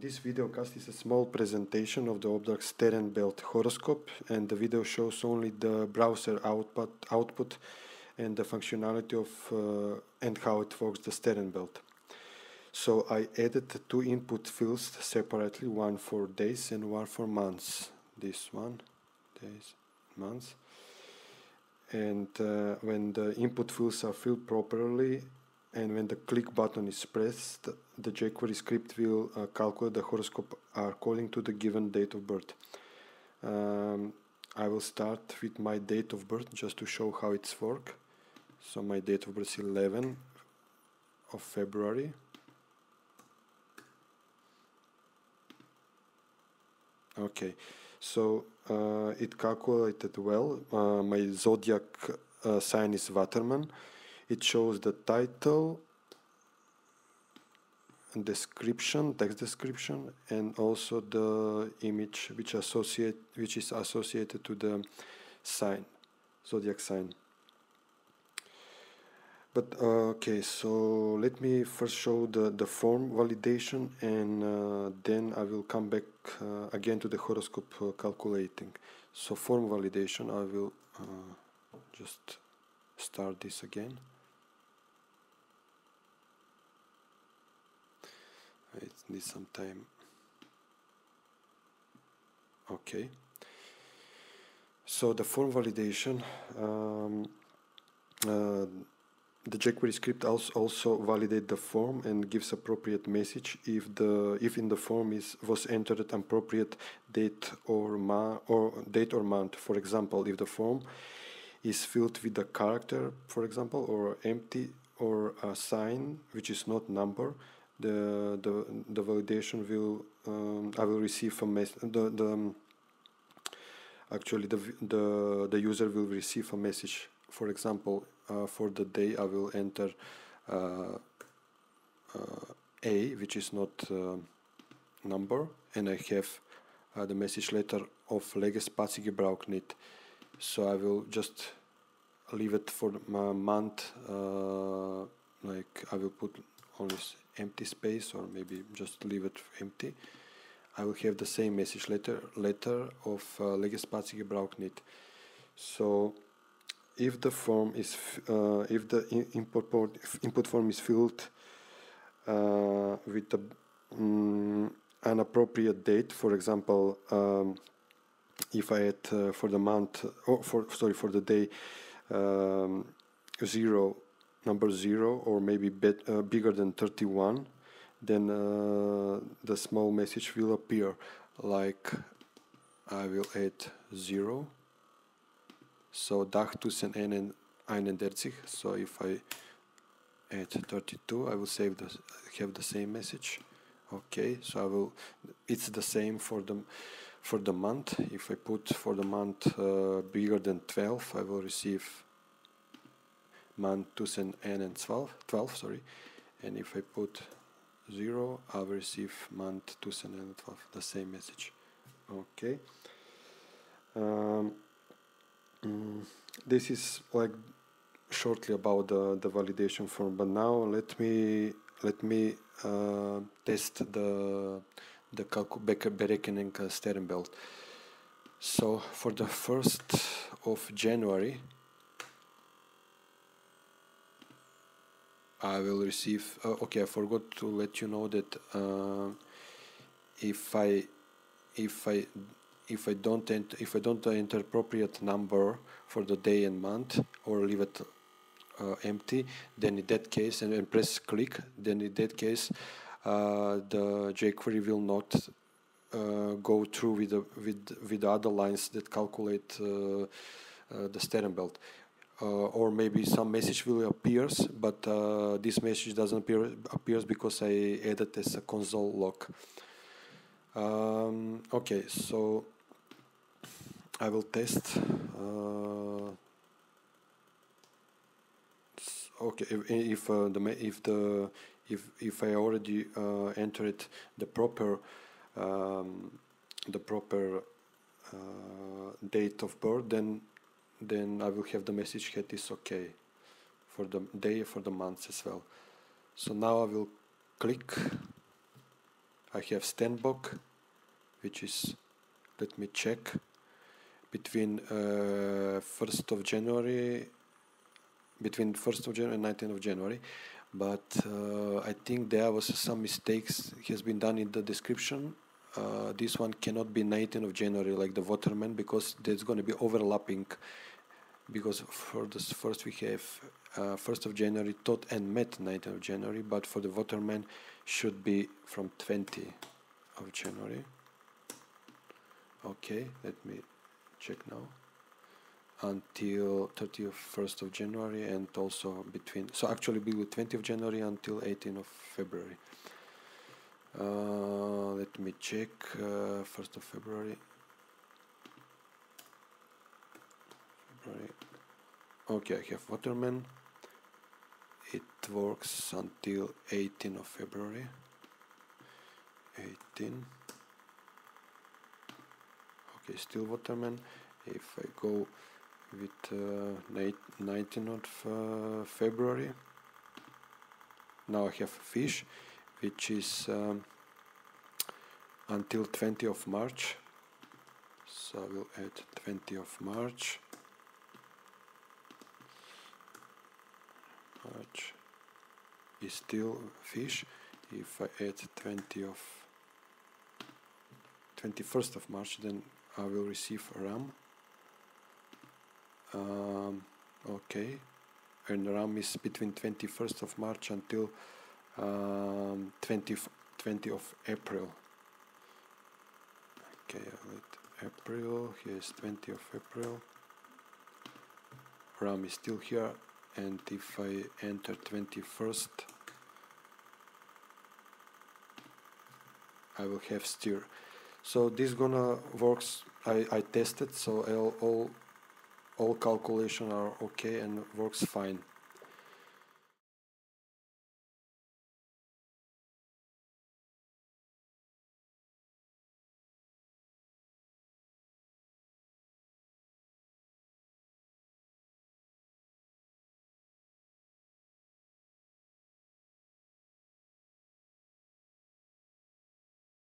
this videocast is a small presentation of the Obdark Sternbelt horoscope and the video shows only the browser output, output and the functionality of uh, and how it works the Sternbelt. So I added two input fields separately, one for days and one for months. This one, days, months. And uh, when the input fields are filled properly, and when the click button is pressed, the jQuery script will uh, calculate the horoscope according to the given date of birth. Um, I will start with my date of birth just to show how it's work. So my date of birth is 11 of February. Okay, so uh, it calculated well. Uh, my zodiac uh, sign is Waterman it shows the title description text description and also the image which associate which is associated to the sign zodiac sign. But uh, okay so let me first show the the form validation and uh, then I will come back uh, again to the horoscope uh, calculating. So form validation I will uh, just start this again it needs some time okay so the form validation um, uh, the jQuery script also, also validate the form and gives appropriate message if the if in the form is was entered appropriate date or ma or date or month. For example, if the form is filled with a character, for example, or empty or a sign which is not number, the the the validation will um, I will receive a mess the the um, actually the the the user will receive a message for example uh, for the day I will enter uh, uh, a which is not uh, number and I have uh, the message letter of Lege gebraucht so I will just leave it for my month uh, like I will put only empty space or maybe just leave it empty I will have the same message letter letter of uh, Legespatie gebraucht nicht so if the form is uh, if the input port, input form is filled uh, with um, an appropriate date for example um, if I add uh, for the month or for sorry for the day um, zero number 0 or maybe bet, uh, bigger than 31 then uh, the small message will appear like I will add 0 so dachtusen einen 31 so if I add 32 I will save the have the same message. Okay so I will it's the same for the for the month. If I put for the month uh, bigger than 12 I will receive man 2012, 12, sorry, and if I put 0, I'll receive month 2012, the same message. Okay. Um, mm, this is like shortly about the, the validation form, but now let me let me uh, test the the berekening Sternbelt. So for the first of January, I will receive. Uh, okay, I forgot to let you know that uh, if I if I if I don't enter if I don't enter appropriate number for the day and month or leave it uh, empty, then in that case and, and press click, then in that case uh, the jQuery will not uh, go through with the with with the other lines that calculate uh, the Sternbelt. Uh, or maybe some message will appears, but uh, this message doesn't appear appears because I added as a console log. Um, okay, so I will test. Uh, okay, if, if the if the if if I already entered the proper um, the proper uh, date of birth, then then I will have the message head is okay for the day for the months as well. So now I will click. I have Stenbock which is let me check between uh, 1st of January between 1st of January and 19th of January. But uh, I think there was some mistakes has been done in the description. Uh, this one cannot be 19th of January like the waterman because there's going to be overlapping because for this first we have uh, 1st of January taught and met 19th of January but for the waterman should be from 20 of January. Okay let me check now. Until 31st of January and also between so actually be with 20th of January until 18th of February. Uh, let me check uh, 1st of February. February okay I have Waterman. It works until 18th of February. 18 okay still Waterman. If I go with uh, 19th of uh, February. Now I have fish which is um, until 20 of March. So I will add 20 of March March is still fish. If I add 20 of 21st of March then I will receive RAM. Um, okay. And RAM is between 21st of March until um, 20, 20 of April. Okay let April here's 20 of April. RAM is still here and if I enter 21st I will have steer. So this gonna works I, I tested so all, all all calculation are okay and works fine